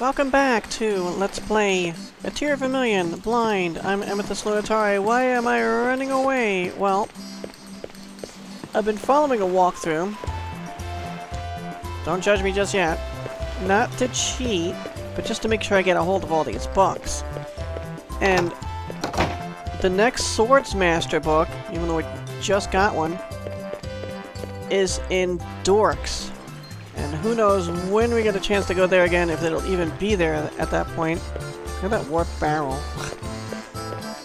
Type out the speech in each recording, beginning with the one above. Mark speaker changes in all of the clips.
Speaker 1: Welcome back to Let's Play A Tear Vermillion, Blind. I'm Amethyst Lunitari. Why am I running away? Well, I've been following a walkthrough. Don't judge me just yet. Not to cheat, but just to make sure I get a hold of all these books. And the next Swordsmaster book, even though we just got one, is in Dorx. Who knows when we get a chance to go there again, if it'll even be there at that point. Look at that warped barrel.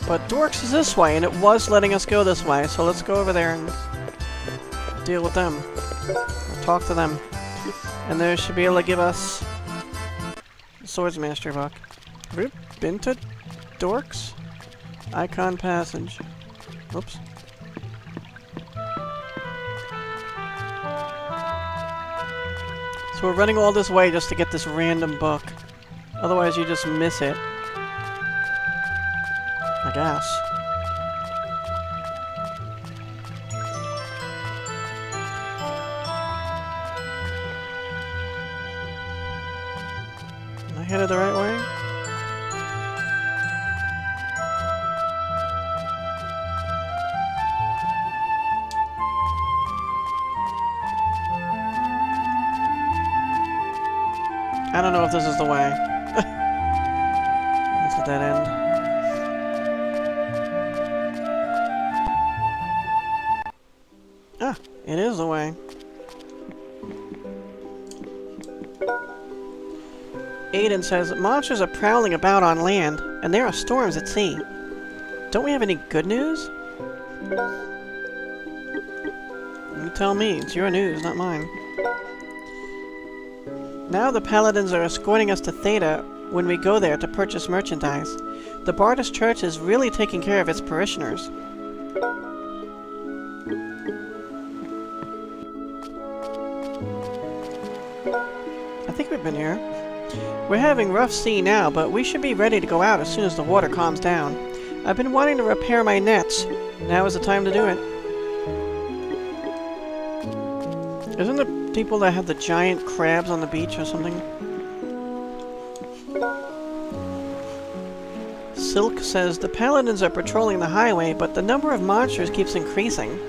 Speaker 1: but Dorx is this way, and it was letting us go this way, so let's go over there and deal with them. Or talk to them. And they should be able to give us a Swordsmaster book. Have we been to Dorx? Icon Passage. Oops. So we're running all this way just to get this random book. Otherwise you just miss it. I guess. Headed the right way? Says, monsters are prowling about on land, and there are storms at sea. Don't we have any good news? You tell me. It's your news, not mine. Now the paladins are escorting us to Theta when we go there to purchase merchandise. The Bardist Church is really taking care of its parishioners. I think we've been here. We're having rough sea now, but we should be ready to go out as soon as the water calms down. I've been wanting to repair my nets. Now is the time to do it. Isn't the people that have the giant crabs on the beach or something? Silk says, the paladins are patrolling the highway, but the number of monsters keeps increasing.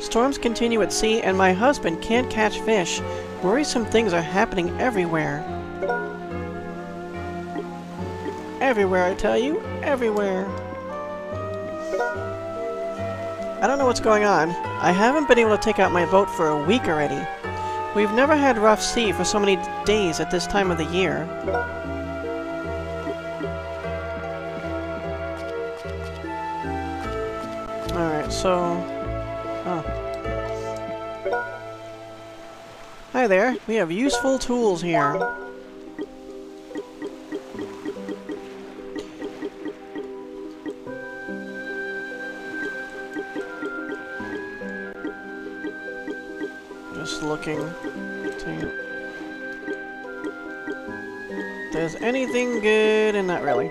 Speaker 1: Storms continue at sea, and my husband can't catch fish. Worrisome things are happening everywhere. Everywhere, I tell you. Everywhere. I don't know what's going on. I haven't been able to take out my boat for a week already. We've never had rough sea for so many days at this time of the year. Alright, so... Oh. Hi there, we have useful tools here. Looking. There's anything good in that really.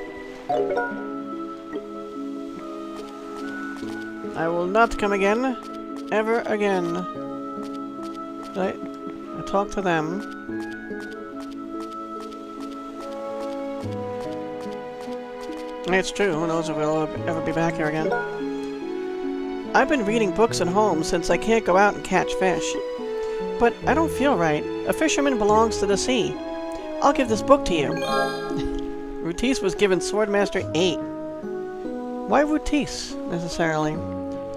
Speaker 1: I will not come again. Ever again. Did I, I talk to them. It's true, who knows if we'll ever be back here again. I've been reading books at home since I can't go out and catch fish. But I don't feel right. A fisherman belongs to the sea. I'll give this book to you. Rutice was given Swordmaster 8. Why Rutice, necessarily?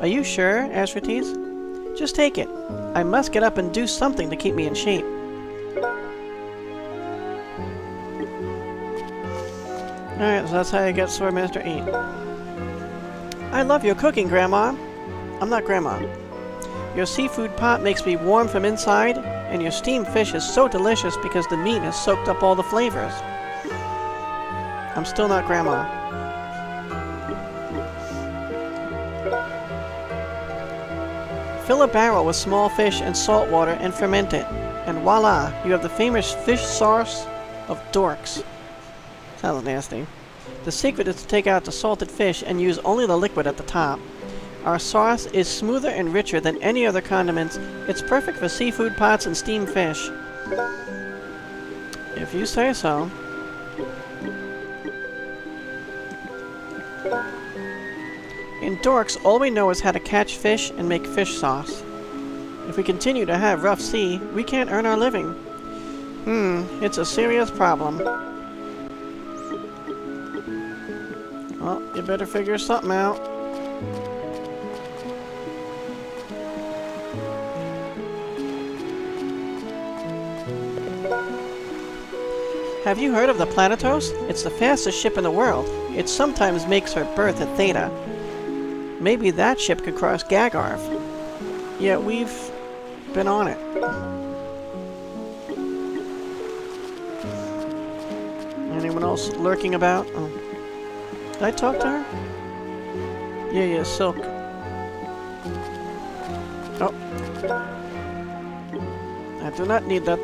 Speaker 1: Are you sure? asked Rutice. Just take it. I must get up and do something to keep me in shape. Alright, so that's how you get Swordmaster 8. I love your cooking, Grandma. I'm not Grandma. Your seafood pot makes me warm from inside, and your steamed fish is so delicious because the meat has soaked up all the flavors. I'm still not Grandma. Fill a barrel with small fish and salt water and ferment it, and voila, you have the famous fish sauce of Dorx. Sounds nasty. The secret is to take out the salted fish and use only the liquid at the top. Our sauce is smoother and richer than any other condiments. It's perfect for seafood pots and steamed fish. If you say so. In Dorx, all we know is how to catch fish and make fish sauce. If we continue to have rough sea, we can't earn our living. Hmm, it's a serious problem. Well, you better figure something out. Have you heard of the Planetos? It's the fastest ship in the world. It sometimes makes her berth at Theta. Maybe that ship could cross Gagharv. Yeah, we've been on it. Anyone else lurking about? Oh. Did I talk to her? Yeah, yeah, Silk. Oh. I do not need that.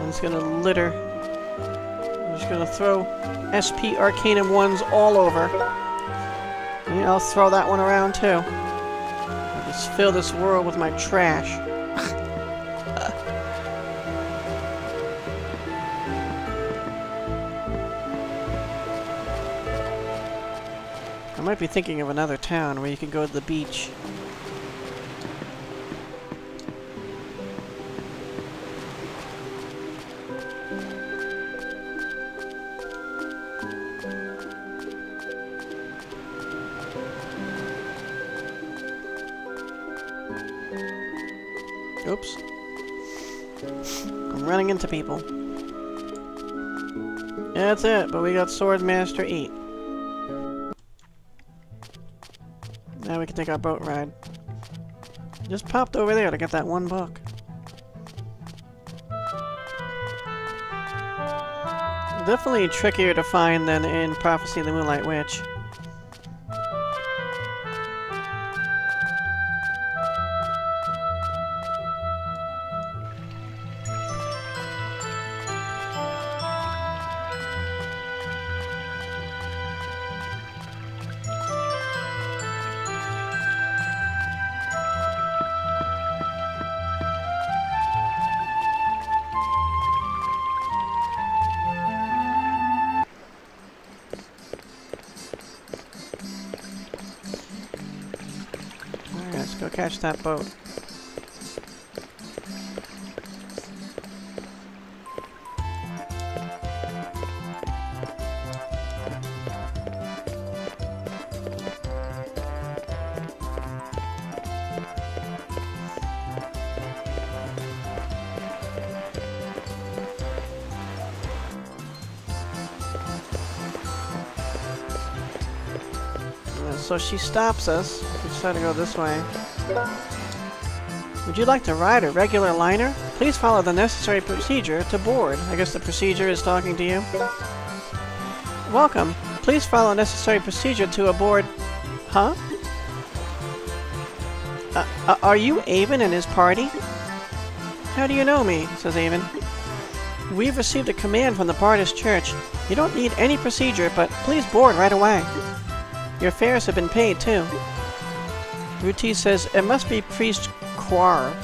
Speaker 1: I'm just gonna litter. Gonna throw SP Arcanum ones all over. Yeah, I'll throw that one around too. I'll just fill this world with my trash. I might be thinking of another town where you can go to the beach. People. That's it, but we got Swordmaster 8. Now we can take our boat ride. Just popped over there to get that one book. Definitely trickier to find than in Prophecy of the Moonlight Witch. Catch that boat. So she stops us. We decide to go this way. Would you like to ride a regular liner? Please follow the necessary procedure to board. I guess the procedure is talking to you. Welcome. Please follow necessary procedure to aboard. Huh? Uh, uh, are you Avin and his party? How do you know me? says Avin. We've received a command from the Bardist Church. You don't need any procedure, but please board right away. Your fares have been paid, too. Ruti says, it must be Priest Quar.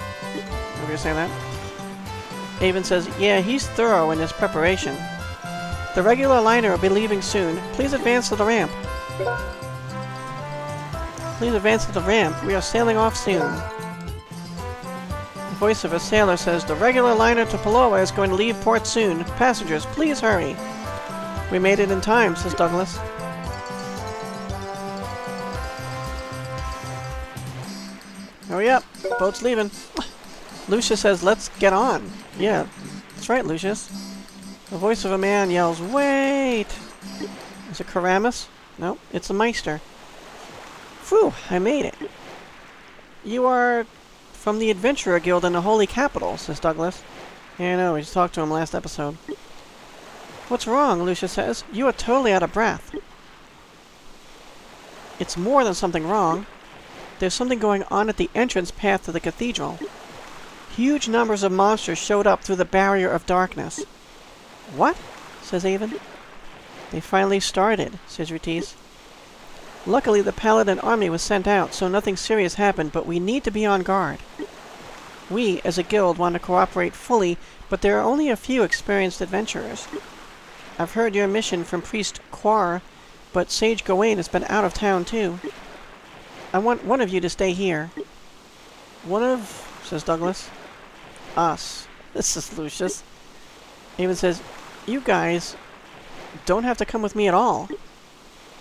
Speaker 1: You say that? Avin says, yeah, he's thorough in his preparation. The regular liner will be leaving soon. Please advance to the ramp. Please advance to the ramp. We are sailing off soon. The voice of a sailor says, the regular liner to Balloa is going to leave port soon. Passengers, please hurry. We made it in time, says Douglas. Oh, Hurry up! Boat's leaving. Lucias says, let's get on. Yeah, that's right, Lucias. The voice of a man yells, wait! Is it Karamis? No, it's a Meister. Phew, I made it. You are from the Adventurer Guild in the Holy Capital, says Douglas. Yeah, I know, we just talked to him last episode. What's wrong, Lucias says. You are totally out of breath. It's more than something wrong. There's something going on at the entrance path to the cathedral. Huge numbers of monsters showed up through the barrier of darkness. What? says Avin. They finally started, says Rutice. Luckily, the Paladin army was sent out, so nothing serious happened, but we need to be on guard. We, as a guild, want to cooperate fully, but there are only a few experienced adventurers. I've heard your mission from Priest Quar, but Sage Gawain has been out of town too. I want one of you to stay here. One of, says Douglas. Us. This is Lucias. Avin says, you guys don't have to come with me at all.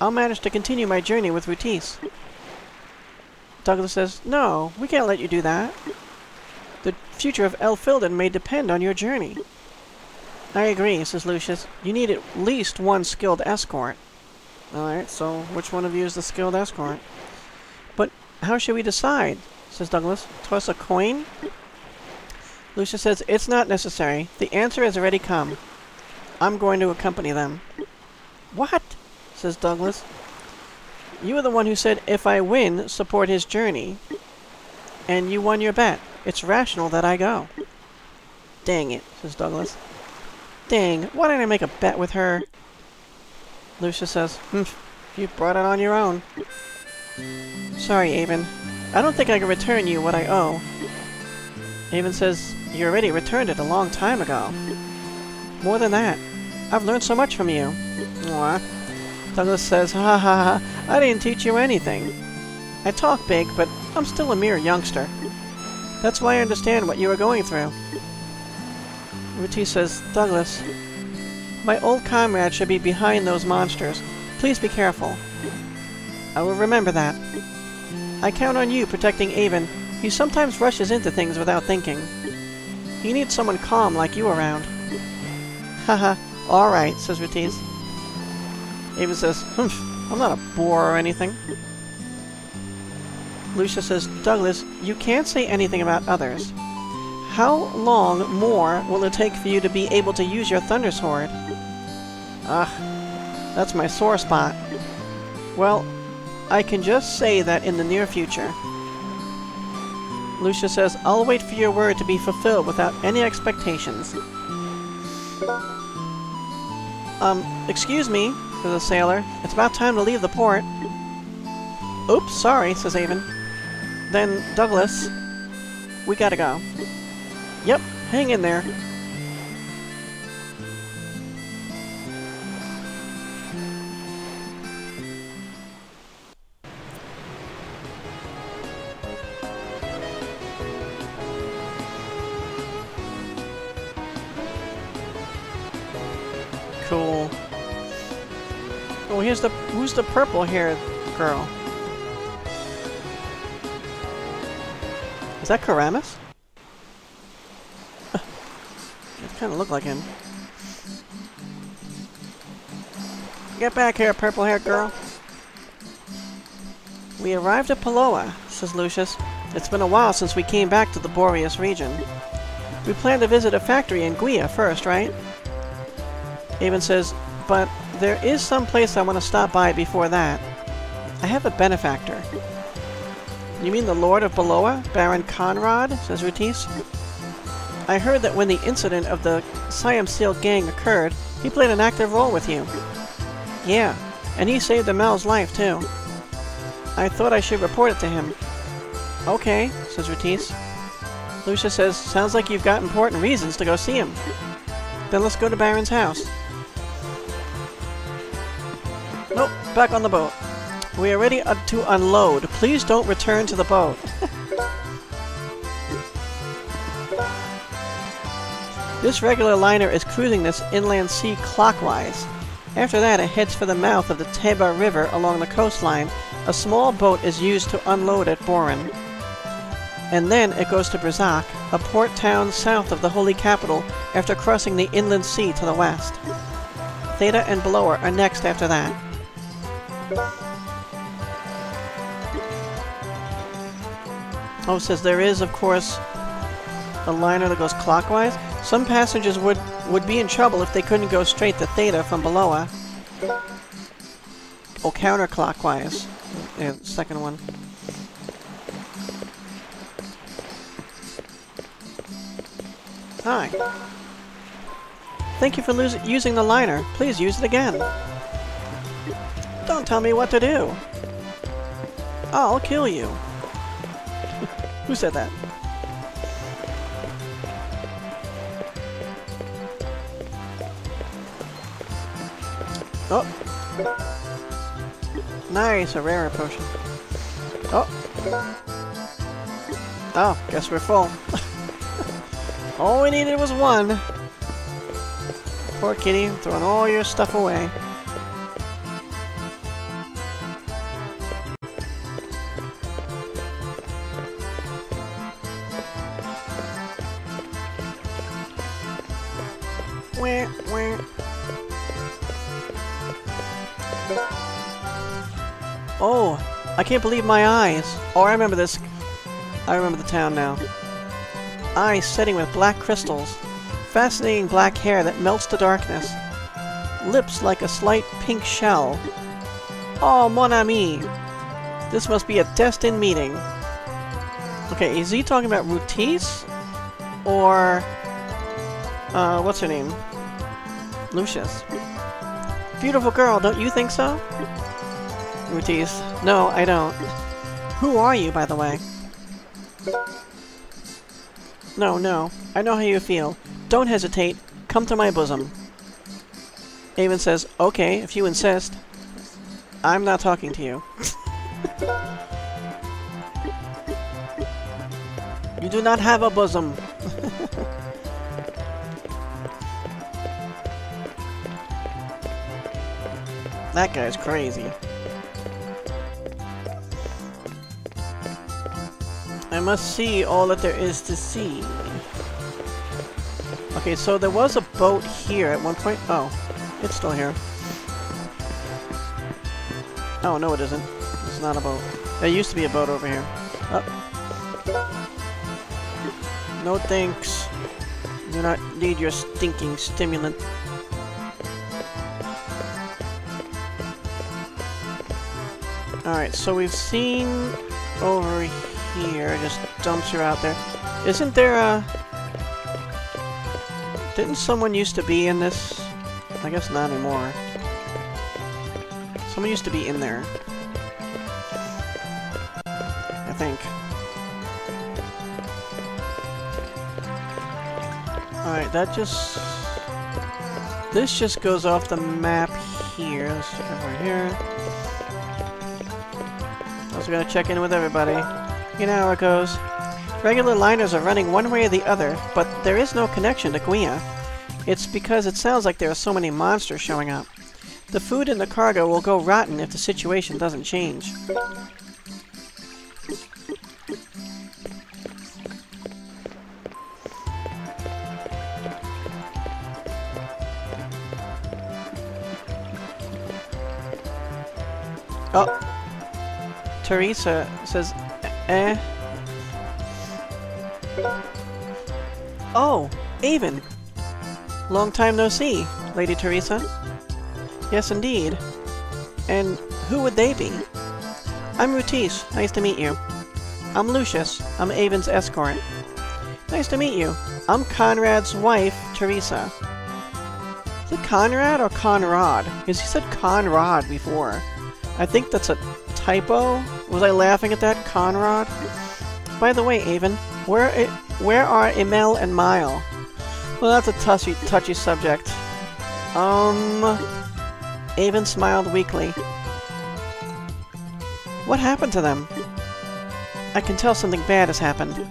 Speaker 1: I'll manage to continue my journey with Rutice. Douglas says, no, we can't let you do that. The future of Elfilden may depend on your journey. I agree, says Lucias. You need at least one skilled escort. Alright, so which one of you is the skilled escort? How should we decide? says Douglas. Toss a coin? Lucia says, it's not necessary. The answer has already come. I'm going to accompany them. What? says Douglas. You are the one who said, if I win, support his journey. And you won your bet. It's rational that I go. Dang it, says Douglas. Dang, why didn't I make a bet with her? Lucia says, Humph, you brought it on your own. Sorry, Avin. I don't think I can return you what I owe. Avin says, you already returned it a long time ago. More than that, I've learned so much from you. Mwah. Douglas says, ha ha ha, I didn't teach you anything. I talk big, but I'm still a mere youngster. That's why I understand what you are going through. Ruti says, Douglas, my old comrade should be behind those monsters. Please be careful. I will remember that. I count on you protecting Avin. He sometimes rushes into things without thinking. He needs someone calm like you around. Haha, alright, says Rutice. Avin says, humph, I'm not a bore or anything. Lucia says, Douglas, you can't say anything about others. How long more will it take for you to be able to use your Thunder Sword? Ugh, that's my sore spot. Well, I can just say that in the near future. Lucia says, I'll wait for your word to be fulfilled without any expectations. Um, excuse me, says the sailor. It's about time to leave the port. Oops, sorry, says Avin. Then, Douglas, we gotta go. Yep, hang in there. Who's the purple haired girl? Is that Karamis? it kind of looked like him. Get back here, purple haired girl. We arrived at Balloa, says Lucias. It's been a while since we came back to the Boreas region. We plan to visit a factory in Guia first, right? Avin says, but there is some place I want to stop by before that. I have a benefactor. You mean the Lord of Balloa, Baron Conrad? says Rutice. I heard that when the incident of the Siam Seal gang occurred, he played an active role with you. Yeah, and he saved Eimelle's life, too. I thought I should report it to him. Okay, says Rutice. Lucia says, sounds like you've got important reasons to go see him. Then let's go to Baron's house. Nope, back on the boat. We are ready to unload. Please don't return to the boat. this regular liner is cruising this inland sea clockwise. After that, it heads for the mouth of the Teba River along the coastline. A small boat is used to unload at Boren. And then it goes to Brizak, a port town south of the holy capital, after crossing the inland sea to the west. Theta and Balloa are next after that. Oh, says there is, of course, a liner that goes clockwise. Some passengers would, would be in trouble if they couldn't go straight to Theta from Balloa. Or oh, counterclockwise. Yeah, second one. Hi. Thank you for using the liner. Please use it again. Don't tell me what to do. Oh, I'll kill you. Who said that? Oh! Nice, a rare potion. Oh! Oh, guess we're full. all we needed was one. Poor kitty, throwing all your stuff away. Can't believe my eyes. Oh, I remember this. I remember the town now. Eyes setting with black crystals. Fascinating black hair that melts to darkness. Lips like a slight pink shell. Oh, mon ami. This must be a destined meeting. Okay, is he talking about Rutice? Or... Uh, what's her name? Lucias. Beautiful girl, don't you think so? Rutice. No, I don't. Who are you, by the way? No, no. I know how you feel. Don't hesitate. Come to my bosom. Avin says, Okay, if you insist. I'm not talking to you. you do not have a bosom. that guy's crazy. I must see all that there is to see. Okay, so there was a boat here at one point. Oh, it's still here. Oh, no it isn't. It's not a boat. There used to be a boat over here. Oh. No thanks. Do not need your stinking stimulant. Alright, so we've seen over here, just dumps her out there. Isn't there a... Didn't someone used to be in this? I guess not anymore. Someone used to be in there. I think. Alright, that just... This just goes off the map here. Let's check over here. Also gonna check in with everybody. You know how it goes. Regular liners are running one way or the other, but there is no connection to Guia. It's because it sounds like there are so many monsters showing up. The food in the cargo will go rotten if the situation doesn't change. Oh. Teresa says, eh. Oh, Avin. Long time no see, Lady Teresa. Yes, indeed. And who would they be? I'm Rutice. Nice to meet you. I'm Lucias. I'm Avin's escort. Nice to meet you. I'm Conrad's wife, Teresa. Is it Conrad or Conrad? Because he said Conrad before. I think that's a typo. Was I laughing at that, Conrad? By the way, Avin, where where are Eimelle and Mile? Well, that's a touchy, touchy subject. Um... Avin smiled weakly. What happened to them? I can tell something bad has happened.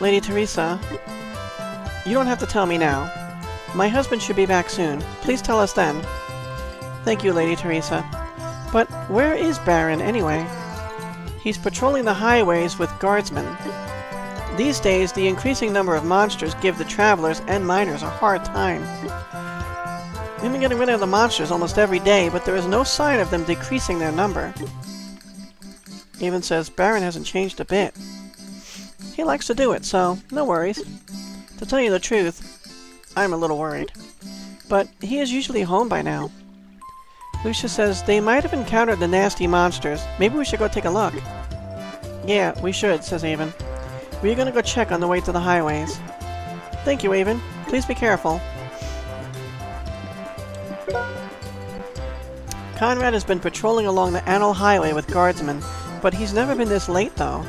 Speaker 1: Lady Teresa, you don't have to tell me now. My husband should be back soon. Please tell us then. Thank you, Lady Teresa. But where is Baron, anyway? He's patrolling the highways with guardsmen. These days, the increasing number of monsters give the travelers and miners a hard time. We've been getting rid of the monsters almost every day, but there is no sign of them decreasing their number. Even says Baron hasn't changed a bit. He likes to do it, so no worries. To tell you the truth, I'm a little worried. But he is usually home by now. Lucia says they might have encountered the nasty monsters. Maybe we should go take a look. Yeah, we should, says Avin. We're gonna go check on the way to the highways. Thank you, Avin. Please be careful. Conrad has been patrolling along the Annal Highway with guardsmen, but he's never been this late, though.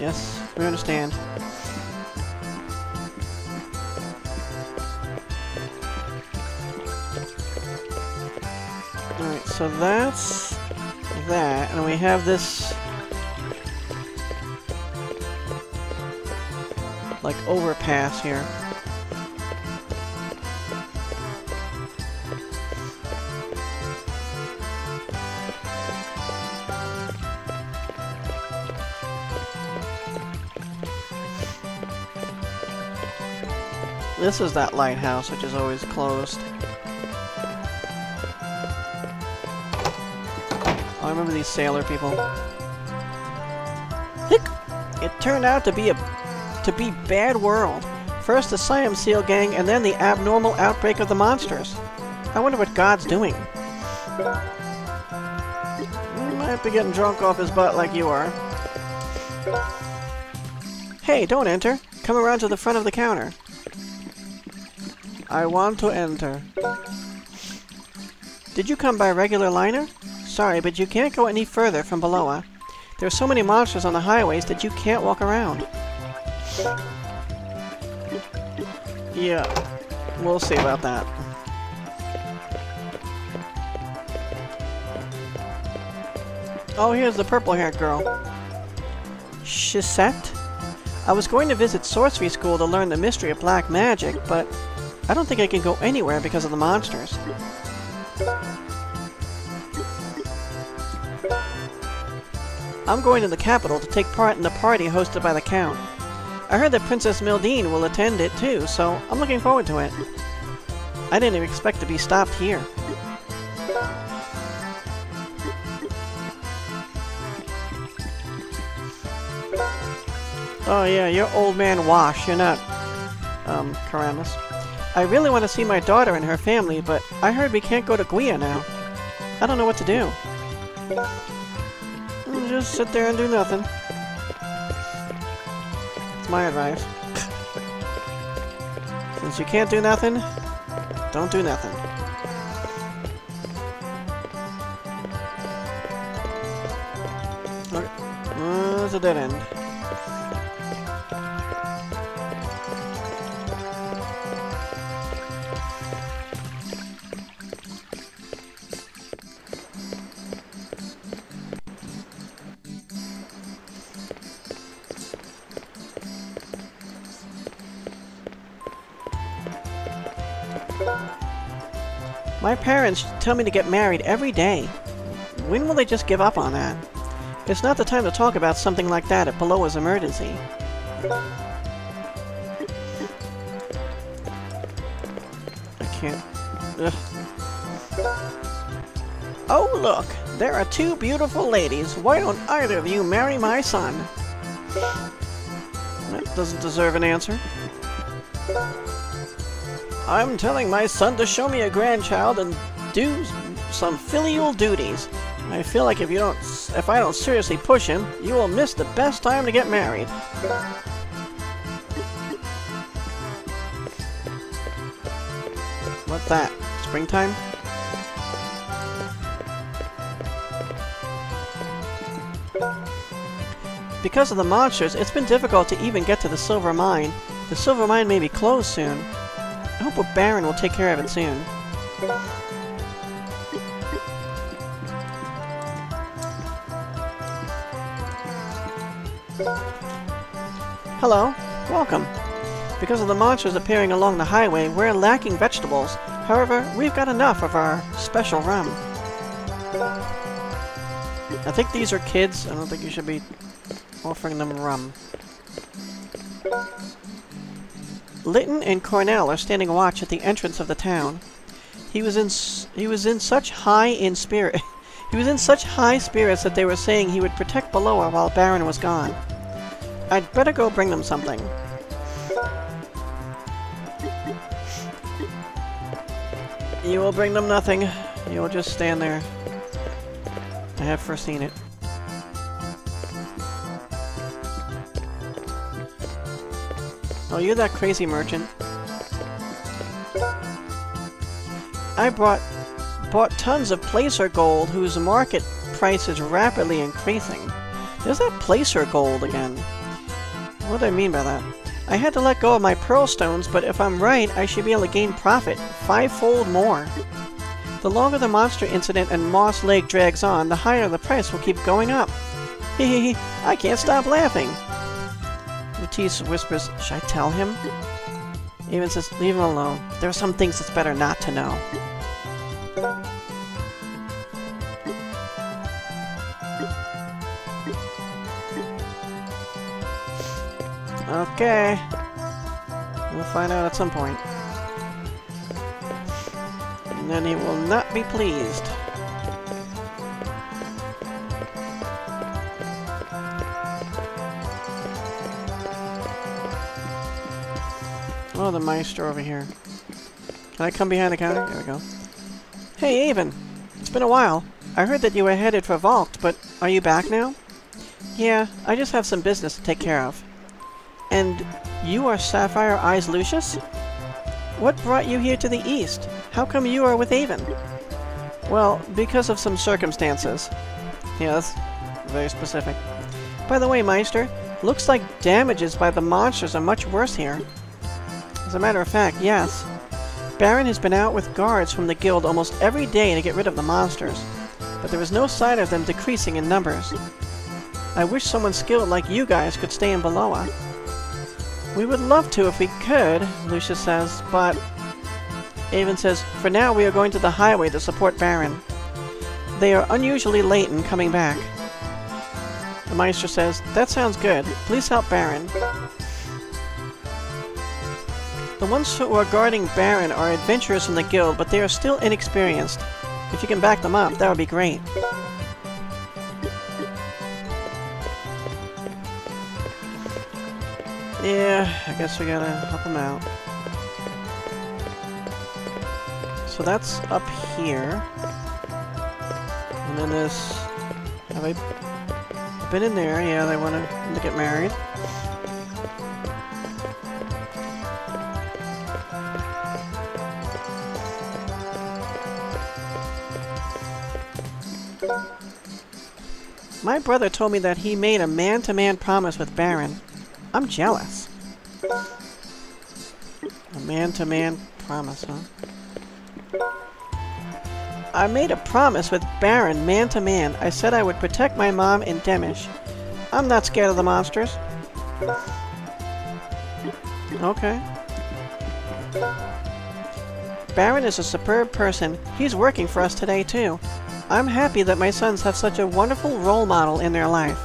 Speaker 1: Yes, we understand. So that's that, and we have this... Like, overpass here. This is that lighthouse, which is always closed. Remember these sailor people. Hick! It turned out to be a to be bad world. First the Siam Seal gang, and then the abnormal outbreak of the monsters. I wonder what God's doing. Mm, he might be getting drunk off his butt like you are. Hey, don't enter. Come around to the front of the counter. I want to enter. Did you come by regular liner? Sorry, but you can't go any further from Balloa. There are so many monsters on the highways that you can't walk around. Yeah, we'll see about that. Oh, here's the purple-haired girl. Chisette? I was going to visit sorcery school to learn the mystery of black magic, but I don't think I can go anywhere because of the monsters. I'm going to the capital to take part in the party hosted by the Count. I heard that Princess Mildine will attend it too, so I'm looking forward to it. I didn't even expect to be stopped here. Oh yeah, you're old man Wash, you're not, um, Karamis. I really want to see my daughter and her family, but I heard we can't go to Guia now. I don't know what to do. Just sit there and do nothing. It's my advice. Since you can't do nothing, don't do nothing. Okay. Uh, it's a dead end. My parents tell me to get married every day. When will they just give up on that? It's not the time to talk about something like that at Balloa's emergency. I can't... Ugh. Oh, look! There are two beautiful ladies. Why don't either of you marry my son? That doesn't deserve an answer. I'm telling my son to show me a grandchild and do some filial duties. I feel like if you don't, if I don't seriously push him, you will miss the best time to get married. What's that? Springtime? Because of the monsters, it's been difficult to even get to the silver mine. The silver mine may be closed soon. I hope a Baron will take care of it soon. Hello. Welcome. Because of the monsters appearing along the highway, we're lacking vegetables. However, we've got enough of our special rum. I think these are kids. I don't think you should be offering them rum. Litton and Cornell are standing watch at the entrance of the town. He was in he was in such high in spirit. he was in such high spirits that they were saying he would protect Balloa while Baron was gone. I'd better go bring them something. You will bring them nothing. You will just stand there. I have foreseen it. Oh, you're that crazy merchant. I brought bought tons of placer gold whose market price is rapidly increasing. There's that placer gold again. What do I mean by that? I had to let go of my pearl stones, but if I'm right, I should be able to gain profit fivefold more. The longer the monster incident and Moss Lake drags on, the higher the price will keep going up. Hehehe, I can't stop laughing. Matisse whispers, should I tell him? Even says, leave him alone. There are some things it's better not to know. Okay. We'll find out at some point. And then he will not be pleased. Oh, the Meister over here. Can I come behind the counter? There we go. Hey, Avin! It's been a while. I heard that you were headed for Vault, but are you back now? Yeah, I just have some business to take care of. And you are Sapphire Eyes Lucias? What brought you here to the east? How come you are with Avin? Well, because of some circumstances. Yeah, that's very specific. By the way, Meister, looks like damages by the monsters are much worse here. As a matter of fact, yes. Baron has been out with guards from the guild almost every day to get rid of the monsters, but there is no sign of them decreasing in numbers. I wish someone skilled like you guys could stay in Balloa. We would love to if we could, Lucias says, but... Avin says, for now we are going to the highway to support Baron. They are unusually late in coming back. The Meister says, that sounds good. Please help Baron. The ones who are guarding Baron are adventurers from the guild, but they are still inexperienced. If you can back them up, that would be great. Yeah, I guess we gotta help them out. So that's up here. And then this... Have I been in there? Yeah, they want to get married. My brother told me that he made a man-to-man -man promise with Baron. I'm jealous. A man-to-man -man promise, huh? I made a promise with Baron man-to-man. -man. I said I would protect my mom and Demish. I'm not scared of the monsters. Okay. Baron is a superb person. He's working for us today, too. I'm happy that my sons have such a wonderful role model in their life.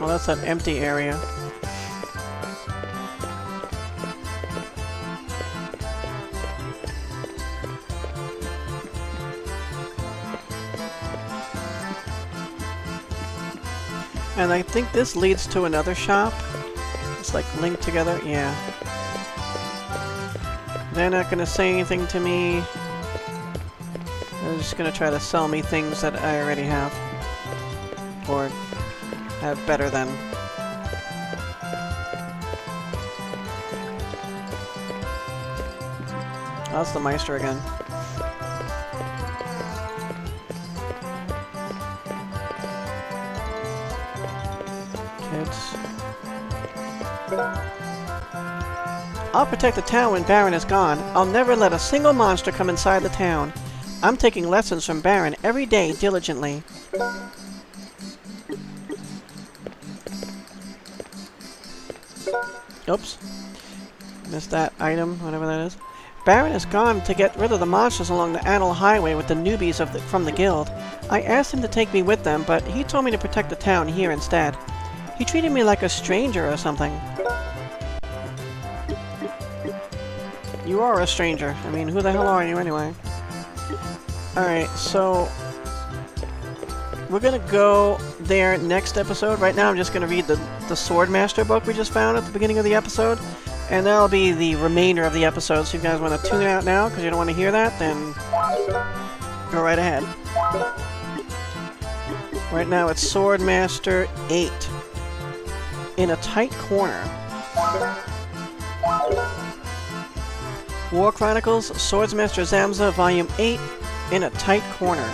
Speaker 1: Well, that's an empty area. And I think this leads to another shop like linked together? Yeah. They're not gonna say anything to me. They're just gonna try to sell me things that I already have. Or have better than. That's the Meister again. I'll protect the town when Baron is gone. I'll never let a single monster come inside the town. I'm taking lessons from Baron every day diligently. Oops. Missed that item, whatever that is. Baron is gone to get rid of the monsters along the Annal Highway with the newbies of the, from the guild. I asked him to take me with them, but he told me to protect the town here instead. He treated me like a stranger or something. You are a stranger. I mean, who the hell are you anyway? Alright, so... We're gonna go there next episode. Right now I'm just gonna read the, the Swordmaster book we just found at the beginning of the episode. And that'll be the remainder of the episode. So if you guys want to tune out now because you don't want to hear that, then go right ahead. Right now it's Swordmaster 8. In a tight corner. War Chronicles, Swordsmaster Zamza, Volume 8, In a Tight Corner.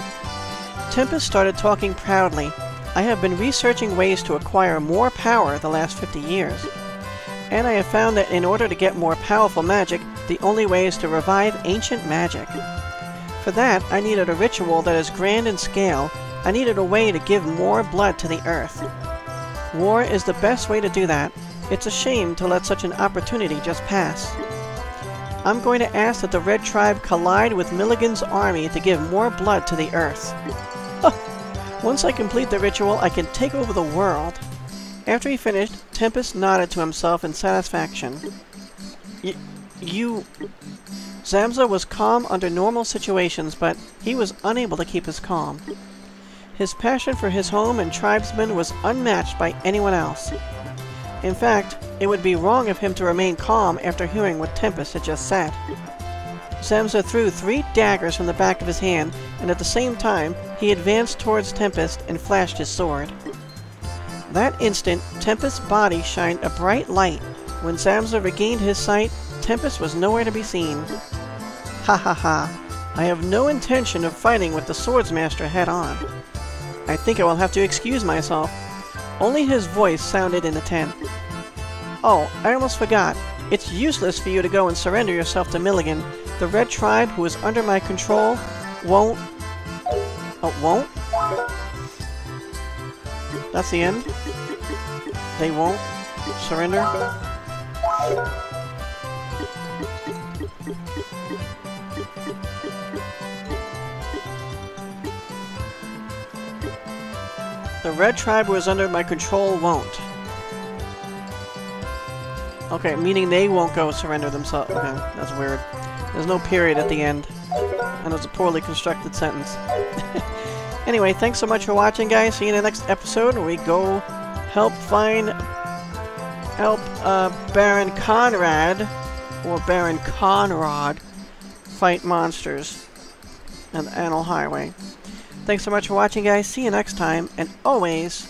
Speaker 1: Tempest started talking proudly. I have been researching ways to acquire more power the last 50 years. And I have found that in order to get more powerful magic, the only way is to revive ancient magic. For that, I needed a ritual that is grand in scale. I needed a way to give more blood to the earth. War is the best way to do that. It's a shame to let such an opportunity just pass. I'm going to ask that the Red Tribe collide with Milligan's army to give more blood to the Earth. Once I complete the ritual, I can take over the world. After he finished, Tempest nodded to himself in satisfaction. Y you... Zamza was calm under normal situations, but he was unable to keep his calm. His passion for his home and tribesmen was unmatched by anyone else. In fact, it would be wrong of him to remain calm after hearing what Tempest had just said. Zamza threw three daggers from the back of his hand, and at the same time, he advanced towards Tempest and flashed his sword. That instant, Tempest's body shined a bright light. When Zamza regained his sight, Tempest was nowhere to be seen. Ha ha ha. I have no intention of fighting with the Swordsmaster head-on. I think I will have to excuse myself. Only his voice sounded in the tent. Oh, I almost forgot. It's useless for you to go and surrender yourself to Milligan. The Red Tribe, who is under my control, won't... Oh, won't? That's the end? They won't surrender? The Red Tribe who is under my control won't. Okay, meaning they won't go surrender themselves. Okay, that's weird. There's no period at the end. And it's a poorly constructed sentence. anyway, thanks so much for watching, guys. See you in the next episode where we go help find... Help, uh, Baron Conrad, or Baron Conrad, fight monsters on the Annal Highway. Thanks so much for watching, guys. See you next time, and always,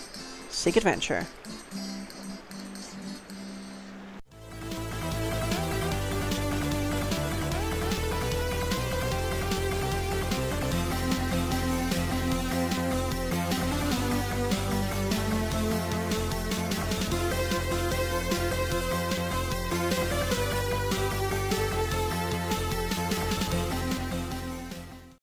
Speaker 1: seek adventure.